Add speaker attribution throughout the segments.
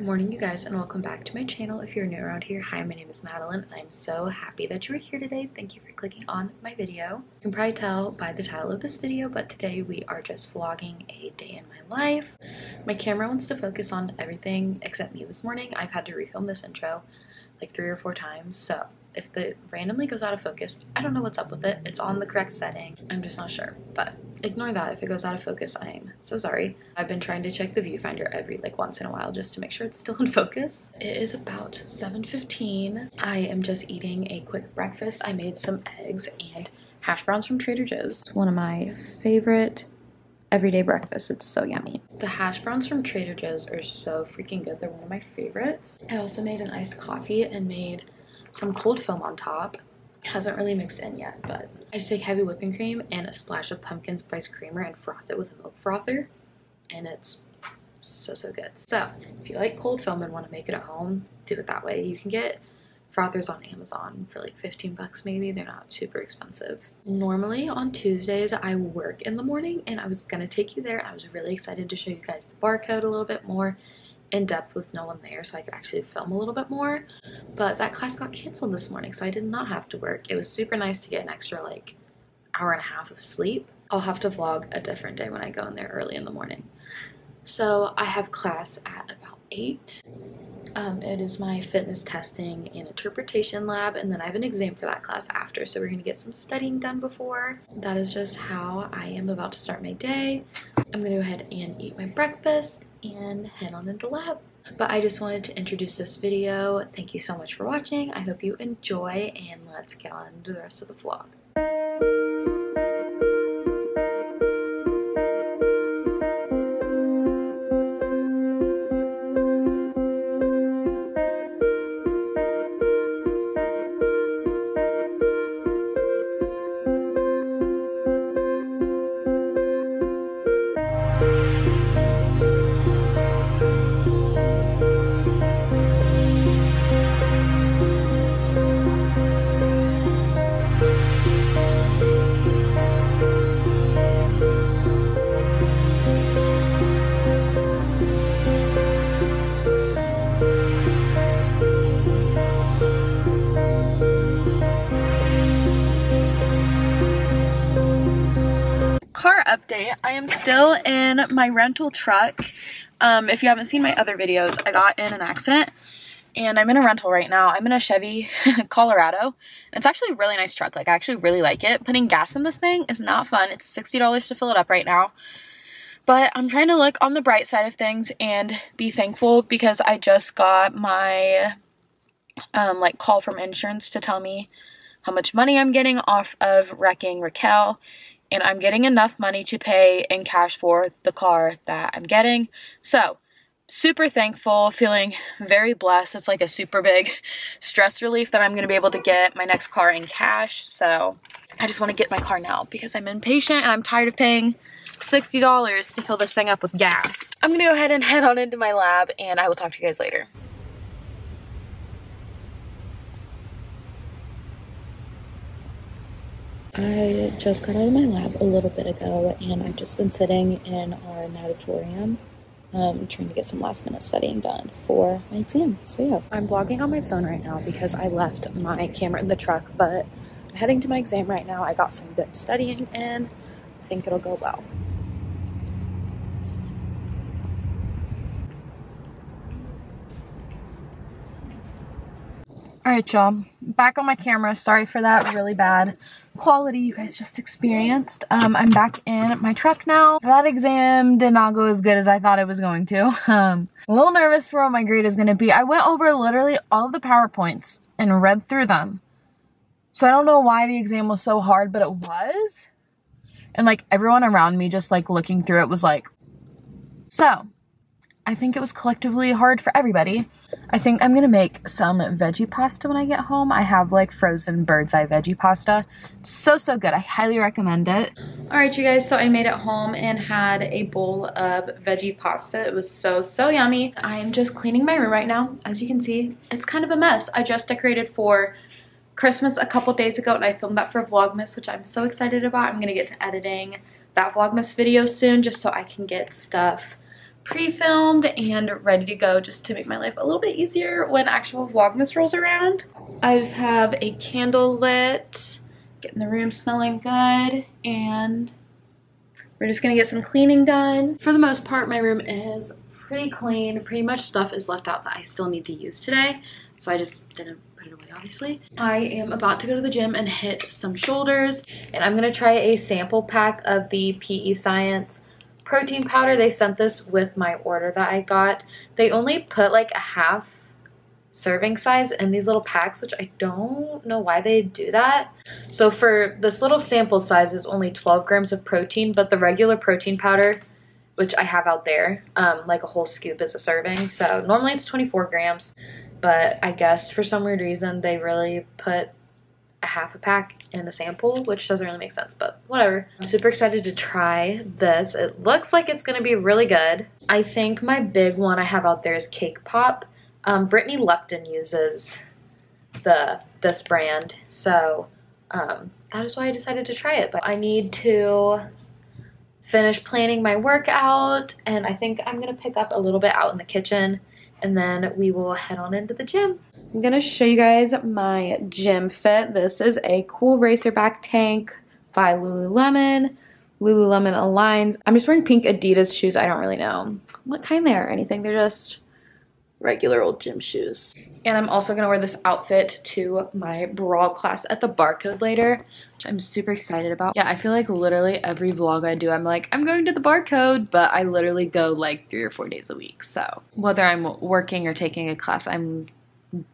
Speaker 1: Good morning you guys and welcome back to my channel. If you're new around here, hi my name is Madeline. I'm so happy that you are here today. Thank you for clicking on my video. You can probably tell by the title of this video, but today we are just vlogging a day in my life. My camera wants to focus on everything except me this morning. I've had to refilm this intro like three or four times, so if it randomly goes out of focus, I don't know what's up with it. It's on the correct setting. I'm just not sure, but ignore that. If it goes out of focus, I'm so sorry. I've been trying to check the viewfinder every like once in a while just to make sure it's still in focus. It is about 7.15. I am just eating a quick breakfast. I made some eggs and hash browns from Trader Joe's. One of my favorite everyday breakfasts. It's so yummy. The hash browns from Trader Joe's are so freaking good. They're one of my favorites. I also made an iced coffee and made some cold foam on top. Hasn't really mixed in yet, but I just take heavy whipping cream and a splash of pumpkin spice creamer and froth it with a milk frother. And it's so, so good. So if you like cold foam and want to make it at home, do it that way. You can get frothers on Amazon for like 15 bucks maybe. They're not super expensive. Normally on Tuesdays I work in the morning and I was gonna take you there. I was really excited to show you guys the Barre Code a little bit more in depth with no one there so I could actually film a little bit more. But that class got canceled this morning so I did not have to work. It was super nice to get an extra like hour and a half of sleep. I'll have to vlog a different day when I go in there early in the morning. So I have class at about 8. Um, it is my fitness testing and interpretation lab and then I have an exam for that class after so we're going to get some studying done before. That is just how I am about to start my day. I'm going to go ahead and eat my breakfast and head on into lab. But I just wanted to introduce this video. Thank you so much for watching. I hope you enjoy and let's get on to the rest of the vlog. Am still in my rental truck. Um, if you haven't seen my other videos, I got in an accident and I'm in a rental right now. I'm in a Chevy Colorado. It's actually a really nice truck. Like I actually really like it. Putting gas in this thing is not fun. It's $60 to fill it up right now. But I'm trying to look on the bright side of things and be thankful because I just got my um, like call from insurance to tell me how much money I'm getting off of wrecking Raquel and I'm getting enough money to pay in cash for the car that I'm getting. So, super thankful, feeling very blessed. It's like a super big stress relief that I'm going to be able to get my next car in cash. So, I just want to get my car now because I'm impatient and I'm tired of paying $60 to fill this thing up with gas. I'm going to go ahead and head on into my lab and I will talk to you guys later. I just got out of my lab a little bit ago and I've just been sitting in our natatorium um, trying to get some last minute studying done for my exam. So yeah, I'm vlogging on my phone right now because I left my camera in the truck, but I'm heading to my exam right now. I got some good studying in. I think it'll go well. All right, y'all, back on my camera. Sorry for that really bad quality you guys just experienced. Um, I'm back in my truck now. That exam did not go as good as I thought it was going to. Um, a little nervous for what my grade is going to be. I went over literally all of the PowerPoints and read through them. So I don't know why the exam was so hard, but it was. And like everyone around me just like looking through it was like, so I think it was collectively hard for everybody. I think I'm gonna make some veggie pasta when I get home. I have like frozen bird's eye veggie pasta. So, so good. I highly recommend it. All right, you guys, so I made it home and had a bowl of veggie pasta. It was so, so yummy. I am just cleaning my room right now. As you can see, it's kind of a mess. I just decorated for Christmas a couple days ago and I filmed that for Vlogmas, which I'm so excited about. I'm gonna get to editing that Vlogmas video soon just so I can get stuff pre-filmed and ready to go just to make my life a little bit easier when actual Vlogmas rolls around. I just have a candle lit, getting the room smelling good, and we're just gonna get some cleaning done. For the most part, my room is pretty clean. Pretty much stuff is left out that I still need to use today, so I just didn't put it away obviously. I am about to go to the gym and hit some shoulders, and I'm gonna try a sample pack of the PE Science protein powder. They sent this with my order that I got. They only put like a half serving size in these little packs, which I don't know why they do that. So for this little sample size is only 12 grams of protein, but the regular protein powder, which I have out there, um, like a whole scoop is a serving. So normally it's 24 grams, but I guess for some weird reason they really put a half a pack and a sample, which doesn't really make sense, but whatever. I'm super excited to try this. It looks like it's gonna be really good. I think my big one I have out there is Cake Pop. Um, Brittany Lupton uses the this brand, so um, that is why I decided to try it. But I need to finish planning my workout, and I think I'm gonna pick up a little bit out in the kitchen, and then we will head on into the gym. I'm gonna show you guys my gym fit. This is a cool racerback tank by Lululemon. Lululemon Aligns. I'm just wearing pink Adidas shoes. I don't really know what kind they are or anything. They're just regular old gym shoes. And I'm also gonna wear this outfit to my brawl class at the Barre Code later, which I'm super excited about. Yeah, I feel like literally every vlog I do, I'm like, I'm going to the Barre Code, but I literally go like three or four days a week. So whether I'm working or taking a class, I'm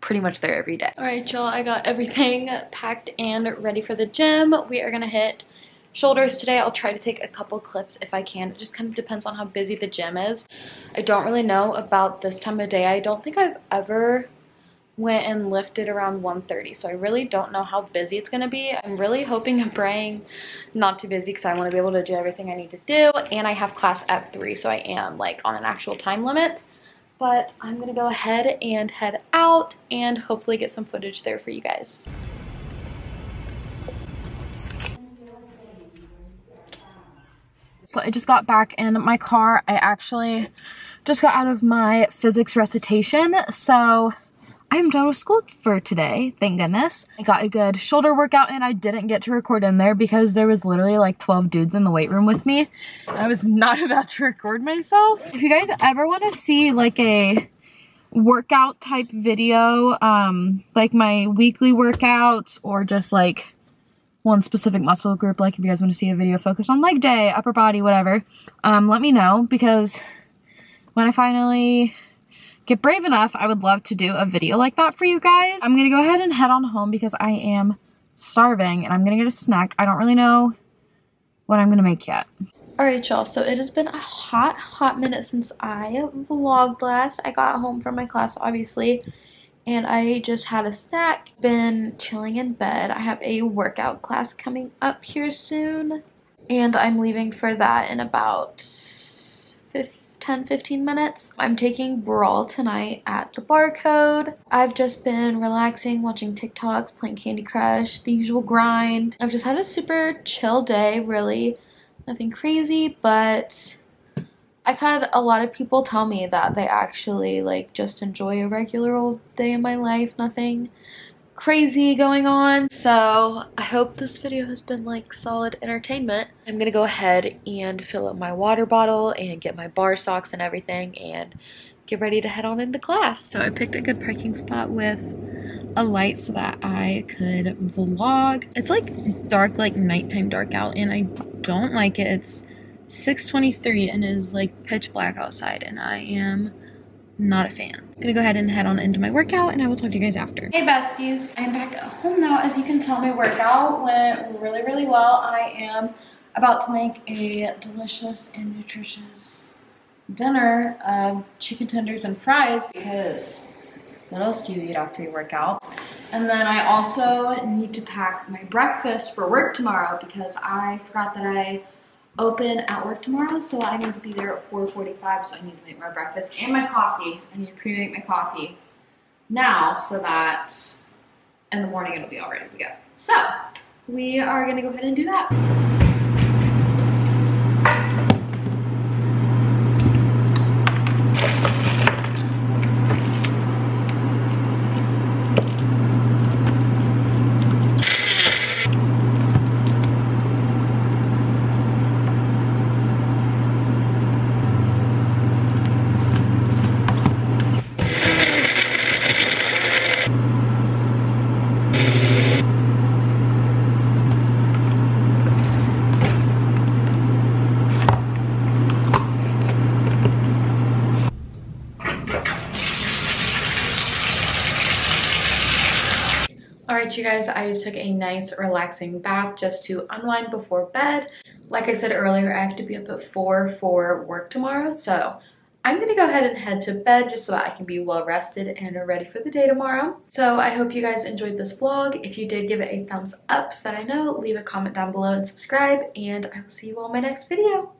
Speaker 1: pretty much there every day. All right, y'all, I got everything packed and ready for the gym. We are gonna hit shoulders today. I'll try to take a couple clips if I can. It just kind of depends on how busy the gym is. I don't really know about this time of day. I don't think I've ever went and lifted around 1.30 so I really don't know how busy it's gonna be. I'm really hoping and praying not too busy because I want to be able to do everything I need to do and I have class at 3 so I am like on an actual time limit but I'm gonna go ahead and head out and hopefully get some footage there for you guys. So I just got back in my car. I actually just got out of my physics recitation. So I am done with school for today, thank goodness. I got a good shoulder workout and I didn't get to record in there because there was literally like 12 dudes in the weight room with me. I was not about to record myself. If you guys ever want to see like a workout type video, um, like my weekly workouts or just like one specific muscle group, like if you guys want to see a video focused on leg day, upper body, whatever, um, let me know because when I finally get brave enough, I would love to do a video like that for you guys. I'm gonna go ahead and head on home because I am starving and I'm gonna get a snack. I don't really know what I'm gonna make yet. Alright y'all, so it has been a hot, hot minute since I vlogged last. I got home from my class, obviously, and I just had a snack. Been chilling in bed. I have a workout class coming up here soon, and I'm leaving for that in about 10 15 minutes. I'm taking Brawl tonight at the Barre Code. I've just been relaxing, watching TikToks, playing Candy Crush, the usual grind. I've just had a super chill day, really. Nothing crazy, but I've had a lot of people tell me that they actually like just enjoy a regular old day in my life. Nothing crazy going on. So I hope this video has been like solid entertainment. I'm gonna go ahead and fill up my water bottle and get my barre socks and everything and get ready to head on into class. So I picked a good parking spot with a light so that I could vlog. It's like dark, like nighttime dark out and I don't like it. It's 6.23 and it is like pitch black outside and I am not a fan. I'm gonna go ahead and head on into my workout and I will talk to you guys after. Hey besties, I'm back at home now. As you can tell, my workout went really, really well. I am about to make a delicious and nutritious dinner of chicken tenders and fries because what else do you eat after you work out? And then I also need to pack my breakfast for work tomorrow because I forgot that I open at work tomorrow, so I need to be there at 4.45, so I need to make my breakfast and my coffee. I need to pre-make my coffee now so that in the morning it'll be all ready to go. So, we are gonna go ahead and do that. You guys, I just took a nice relaxing bath just to unwind before bed. Like I said earlier, I have to be up at 4 for work tomorrow, so I'm going to go ahead and head to bed just so that I can be well rested and ready for the day tomorrow. So I hope you guys enjoyed this vlog. If you did, give it a thumbs up so that I know. Leave a comment down below and subscribe, and I will see you all in my next video.